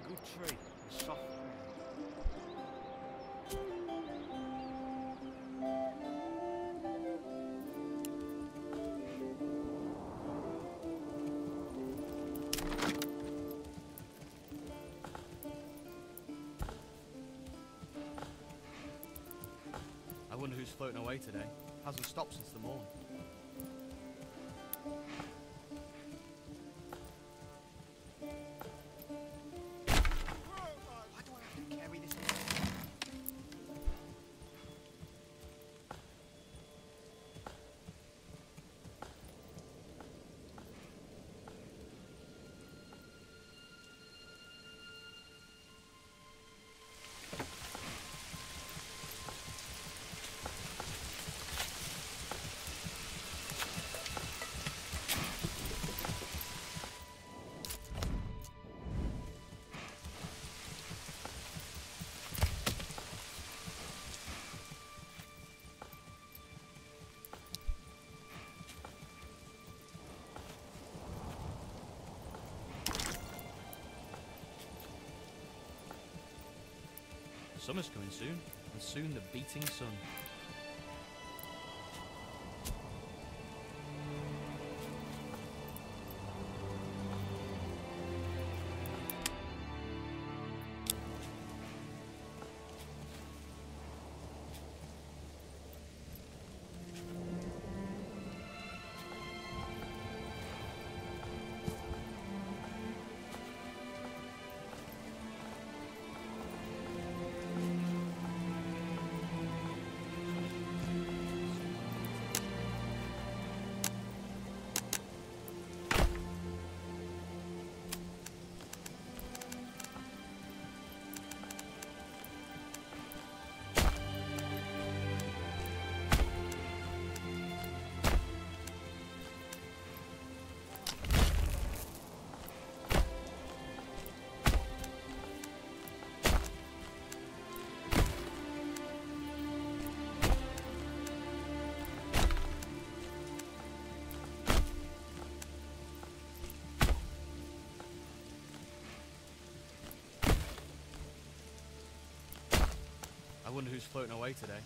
good tree, and soft. I wonder who's floating away today. Hasn't stopped since the morn. Why Summer's coming soon, and soon the beating sun. I wonder who's floating away today.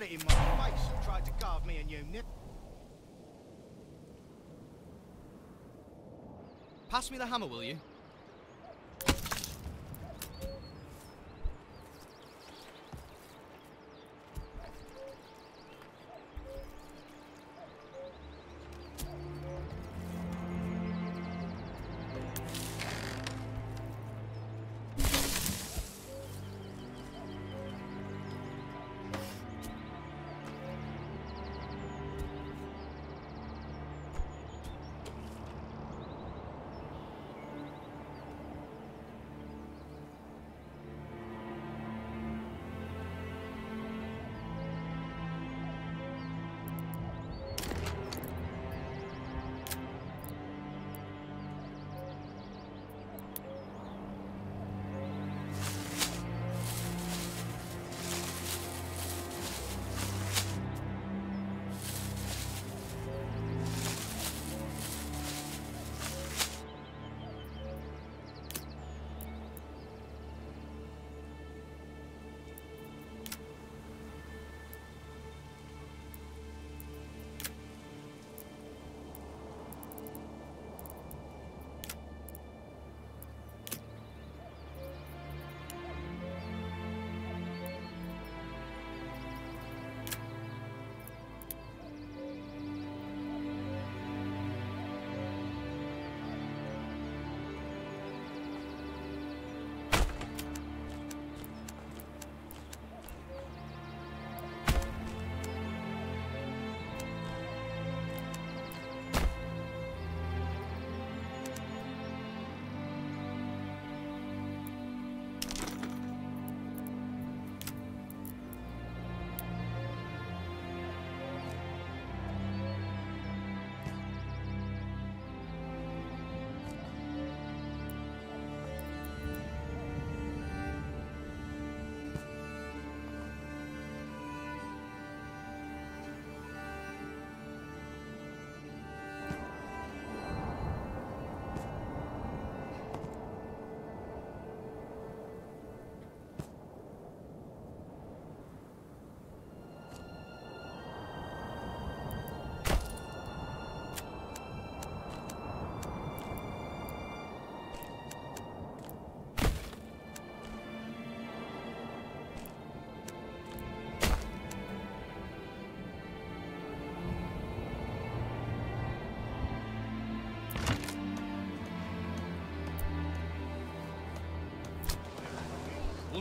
It in my face and tried to carve me a new nip. Pass me the hammer, will you?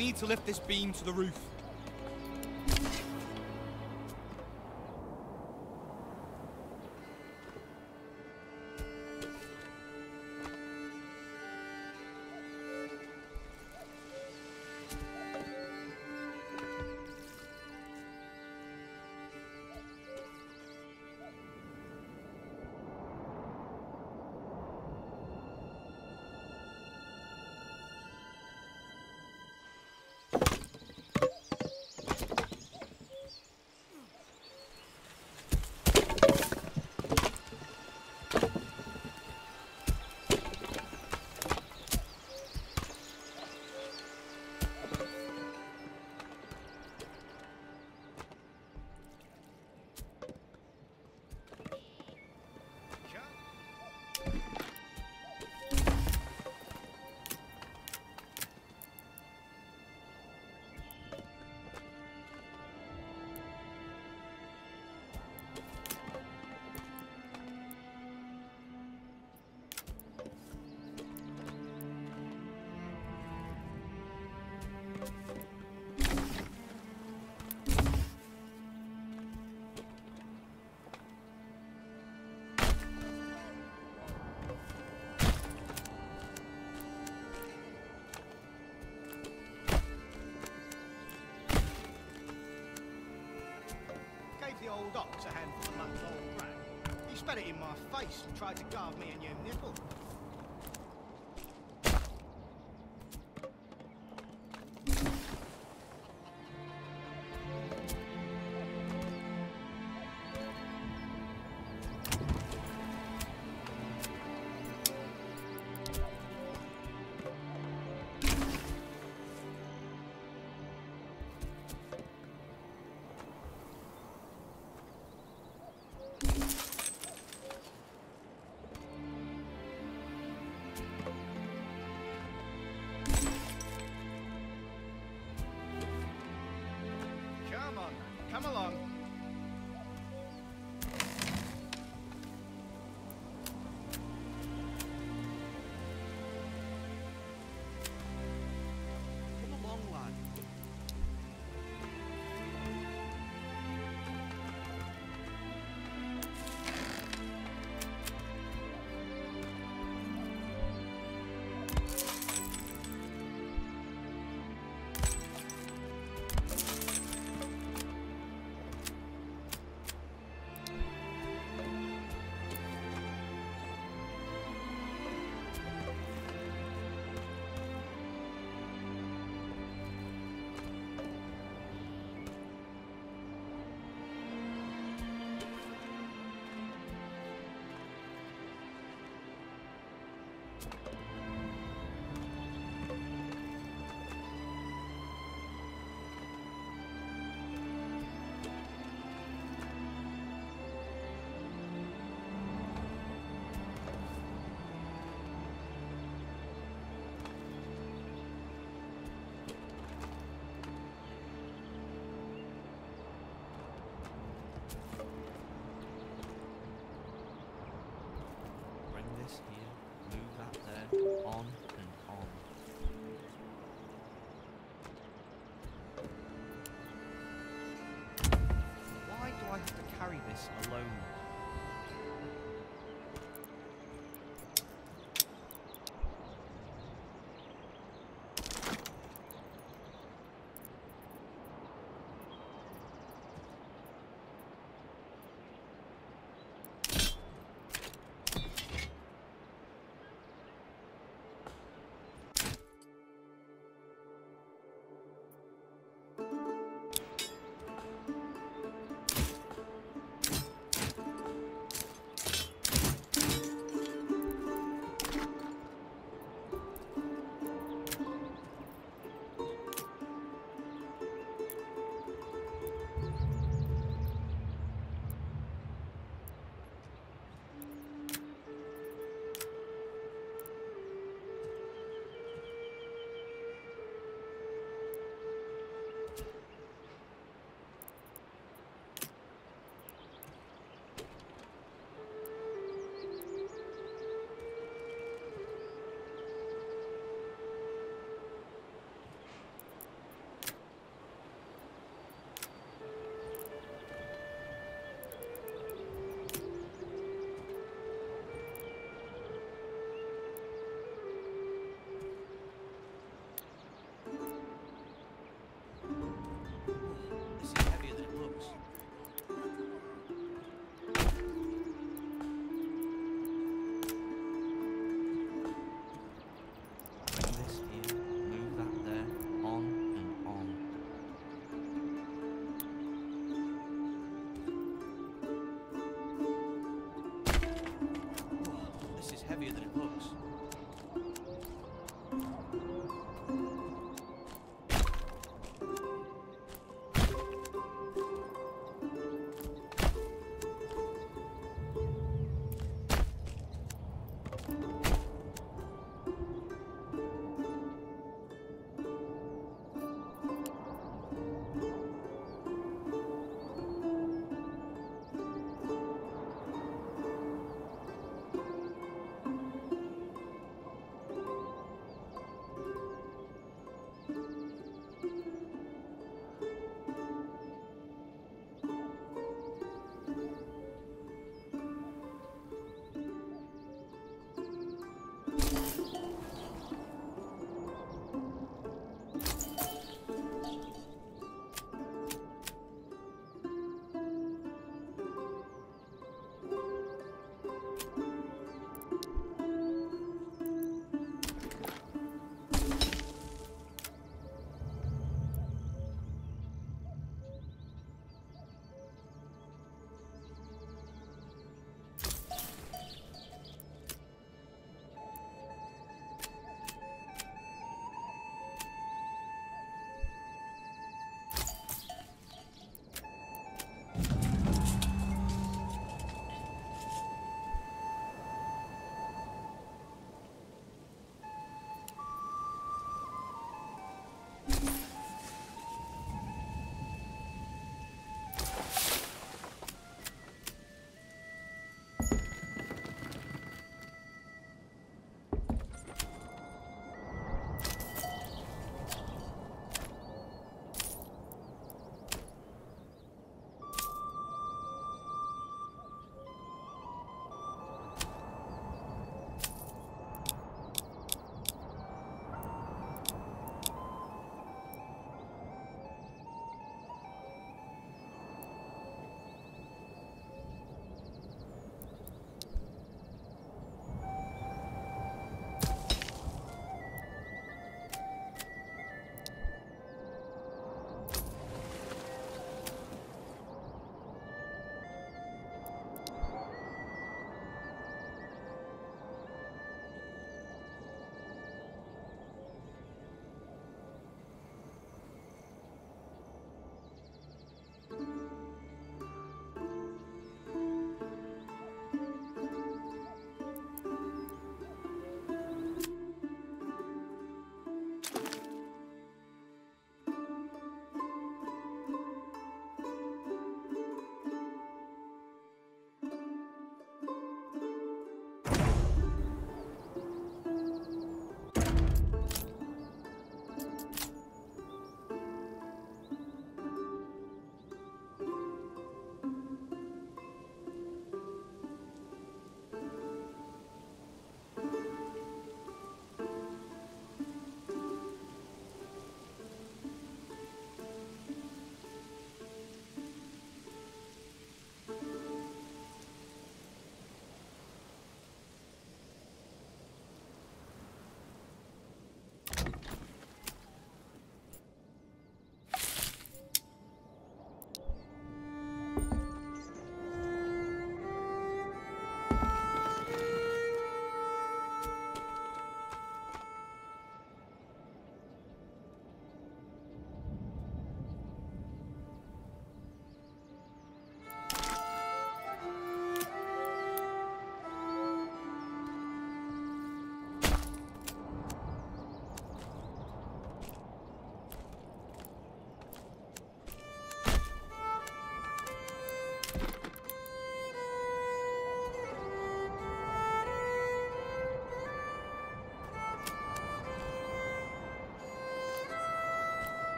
Need to lift this beam to the roof. a handful of months old crack. He spat it in my face and tried to guard me a new nipple.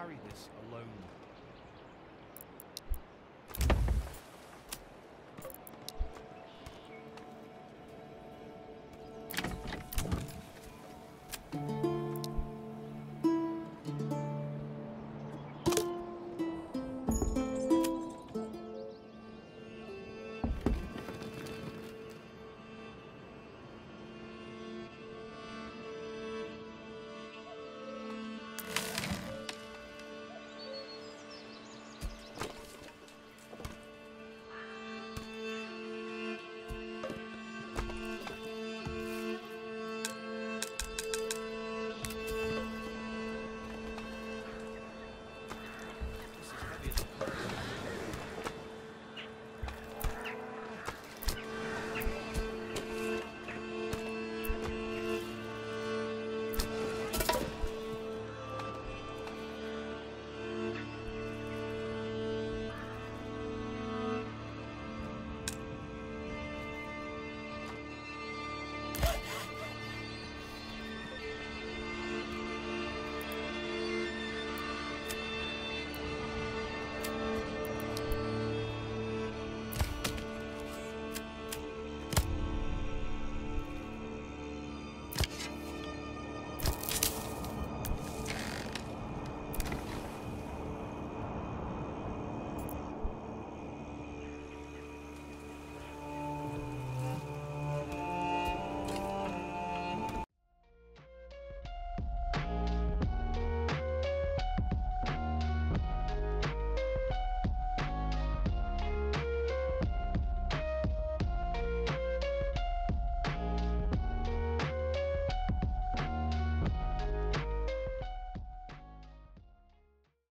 Carry this?